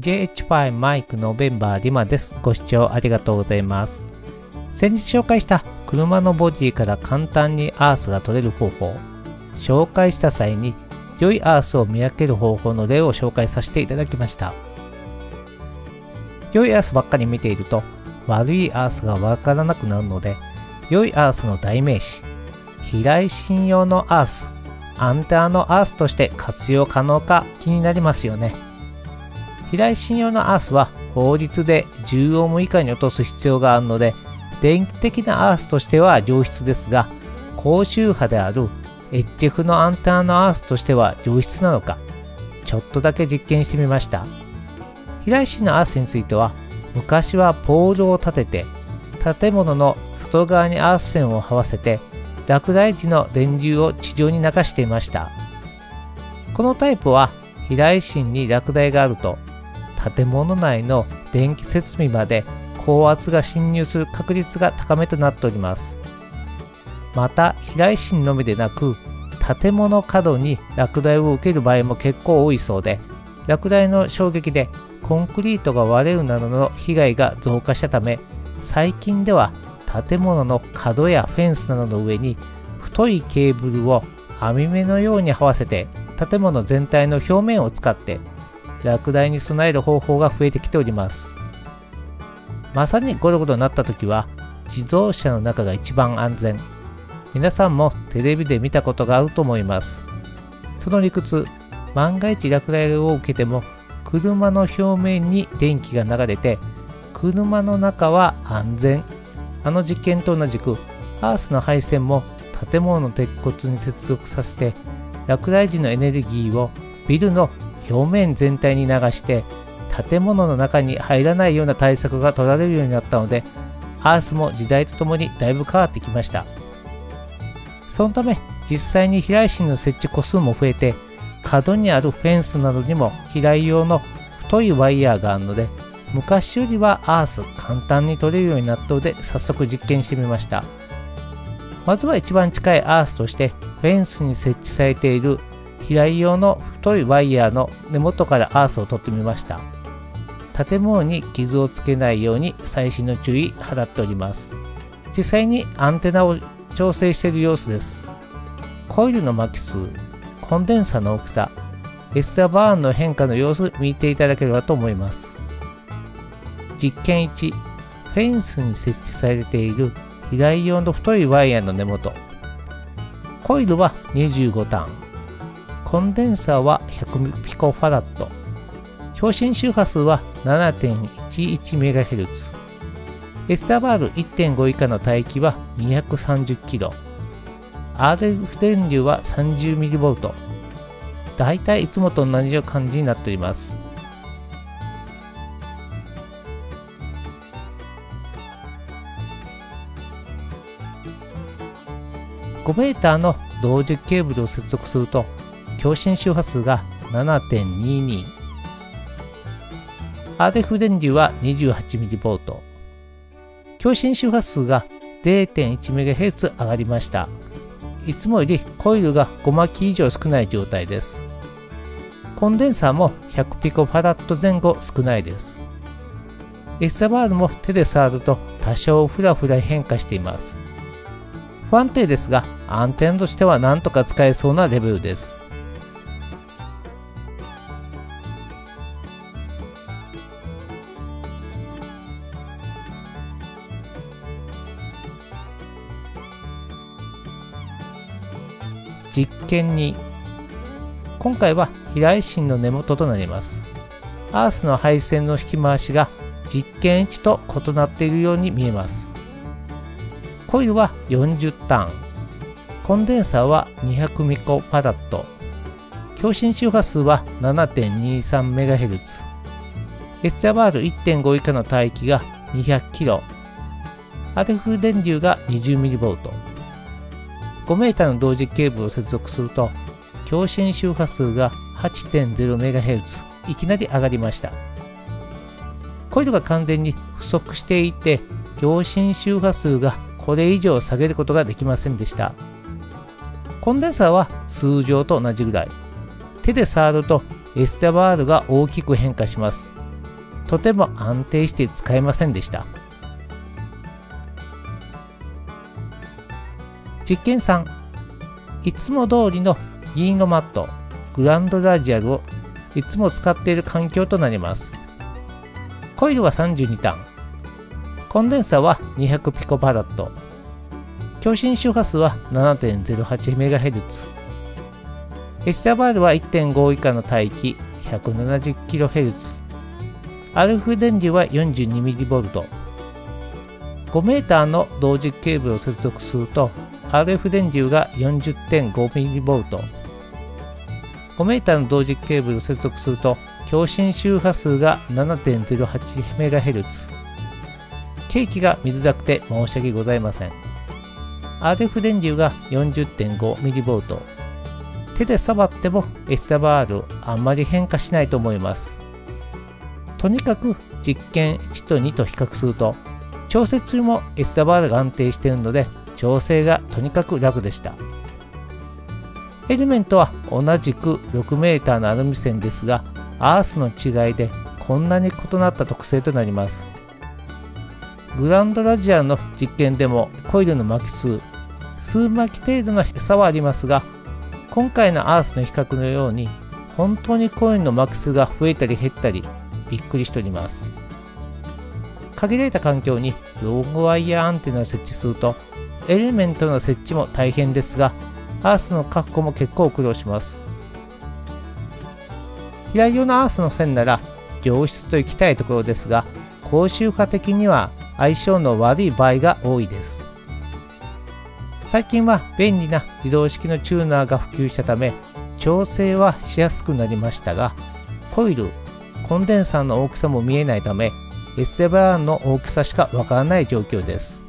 JH5 マイクノベンバーリマです。ご視聴ありがとうございます。先日紹介した車のボディから簡単にアースが取れる方法、紹介した際に良いアースを見分ける方法の例を紹介させていただきました。良いアースばっかり見ていると悪いアースがわからなくなるので、良いアースの代名詞、飛来信用のアース、アンテナのアースとして活用可能か気になりますよね。飛来信用のアースは法律で10オーム以下に落とす必要があるので、電気的なアースとしては良質ですが、高周波である HF のアンテナのアースとしては良質なのか、ちょっとだけ実験してみました。飛来信のアースについては、昔はポールを立てて、建物の外側にアース線を這わせて、落雷時の電流を地上に流していました。このタイプは、飛来心に落雷があると、建物内の電気設備まで高圧が侵入する確率が高めとなっております。また、飛来心のみでなく、建物角に落雷を受ける場合も結構多いそうで、落雷の衝撃でコンクリートが割れるなどの被害が増加したため、最近では建物の角やフェンスなどの上に太いケーブルを網目のように這わせて建物全体の表面を使って落雷に備える方法が増えてきております。まさにゴロゴロになった時は自動車の中が一番安全。皆さんもテレビで見たことがあると思います。その理屈万が一落雷を受けても車の表面に電気が流れて車の中は安全。あの実験と同じくアースの配線も建物の鉄骨に接続させて落雷時のエネルギーをビルの表面全体に流して建物の中に入らないような対策が取られるようになったのでアースも時代とともにだいぶ変わってきました。そのため実際に飛来芯の設置個数も増えて角にあるフェンスなどにも飛来用の太いワイヤーがあるので昔よりはアース簡単に取れるようになったので早速実験してみました。まずは一番近いアースとしてフェンスに設置されている飛来用の太いワイヤーの根元からアースを取ってみました。建物に傷をつけないように細心の注意払っております。実際にアンテナを調整している様子です。コイルの巻き数コンデンサの大きさエスタバーンの変化の様子見ていただければと思います。実験1フェンスに設置されている飛来用の太いワイヤーの根元。コイルは25ターン。コンデンサーは100ピコファラット。共振周波数は 7.11MHz エスタバール1.5以下の帯域は 230kg RF 電流は 30mV だいたいいつもと同じような感じになっております。5 m の同時ケーブルを接続すると共振周波数が7.22 RF 電流は 28mV 共振周波数が 0.1MHz 上がりました。いつもよりコイルが5巻以上少ない状態です。コンデンサーも100ピコファラット前後少ないです。エスタバールも手で触ると多少フラフラ変化しています。不安定ですがアンテナとしてはなんとか使えそうなレベルです。実験に。今回は飛来芯の根元となります。アースの配線の引き回しが実験1と異なっているように見えます。コイルは40ターン。コンデンサーは200ミコパラット。共振周波数は 7.23MHz エスタバール1.5以下の帯域が 200kg アルフ電流が 20mV 5m の同時ケーブルを接続すると共振周波数が 8.0MHz いきなり上がりましたコイルが完全に不足していて共振周波数がこれ以上下げることができませんでした。コンデンサーは通常と同じぐらい。手で触るとエステバールが大きく変化します。とても安定して使えませんでした実験3いつも通りの銀色マットグランドラジアルをいつも使っている環境となります。コイルは32ターン。コンデンサは200ピコパラット。共振周波数は 7.08MHz エスタバールは1.5以下の帯域 170kHz アルフ電流は 42mV 5m の同時ケーブルを接続すると RF 電流が 40.5mV 5m の同時ケーブルを接続すると共振周波数が 7.08MHz ケーキが見づらくて申し訳ございません。RF 電流が 40.5mV 手で触っても SWR あんまり変化しないと思います。とにかく実験1と2と比較すると調節中も SWR が安定しているので調整がとにかく楽でした。エレメントは同じく 6m のアルミ線ですがアースの違いでこんなに異なった特性となります。グランドラジアの実験でもコイルの巻き数数巻き程度の差はありますが今回のアースの比較のように本当にコイルの巻き数が増えたり減ったりびっくりしております。限られた環境にロングワイヤーアンテナを設置するとエレメントの設置も大変ですがアースの確保も結構苦労します。平用のアースの線なら良質と行きたいところですが高周波的には相性の悪い場合が多いです。最近は便利な自動式のチューナーが普及したため調整はしやすくなりましたがコイルコンデンサーの大きさも見えないため SWR の大きさしかわからない状況です。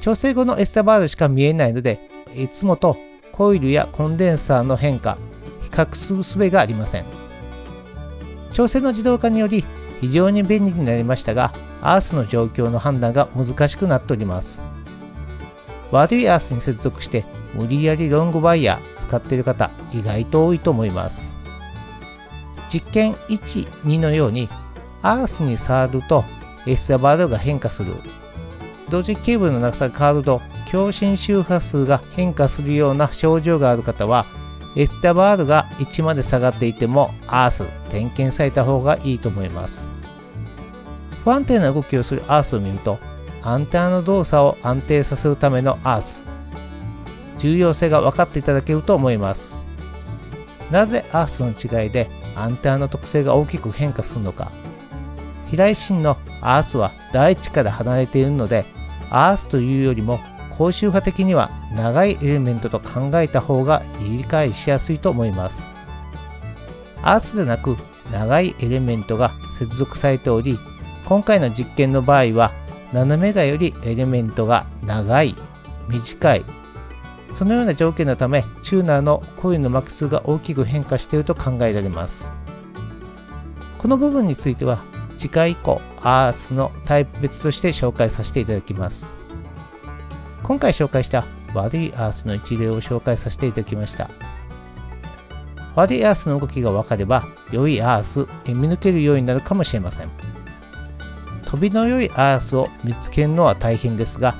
調整後の SWR しか見えないのでいつもとコイルやコンデンサーの変化比較する術がありません。調整の自動化により非常に便利になりましたがアースの状況の判断が難しくなっております。悪いアースに接続して無理やりロングワイヤー使っている方意外と多いと思います。実験1、2のようにアースに触ると SWR が変化する。同時ケーブの長さが変わると共振周波数が変化するような症状がある方は SWR が1まで下がっていてもアース点検された方がいいと思います。不安定な動きをするアースを見るとアンテナの動作を安定させるためのアース。重要性が分かっていただけると思います。なぜアースの違いでアンテナの特性が大きく変化するのか。飛来心のアースは大地から離れているのでアースというよりも高周波的には長いエレメントと考えた方が理解しやすいと思います。アースでなく長いエレメントが接続されており今回の実験の場合は斜めがよりエレメントが長い短い。そのような条件のためチューナーのコイルの巻き数が大きく変化していると考えられます。この部分については次回以降アースのタイプ別として紹介させていただきます。今回紹介した悪いアースの一例を紹介させていただきました。悪いアースの動きが分かれば良いアース見抜けるようになるかもしれません。飛びの良いアースを見つけるのは大変ですが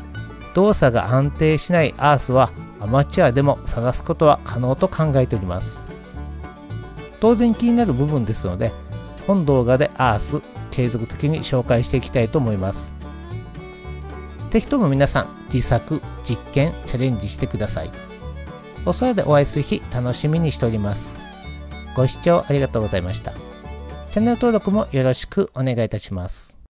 動作が安定しないアースはアマチュアでも探すことは可能と考えております。当然気になる部分ですので本動画でアース継続的に紹介していきたいと思います。是非とも皆さん自作実験チャレンジしてください。お空でお会いする日楽しみにしております。ご視聴ありがとうございました。チャンネル登録もよろしくお願いいたします。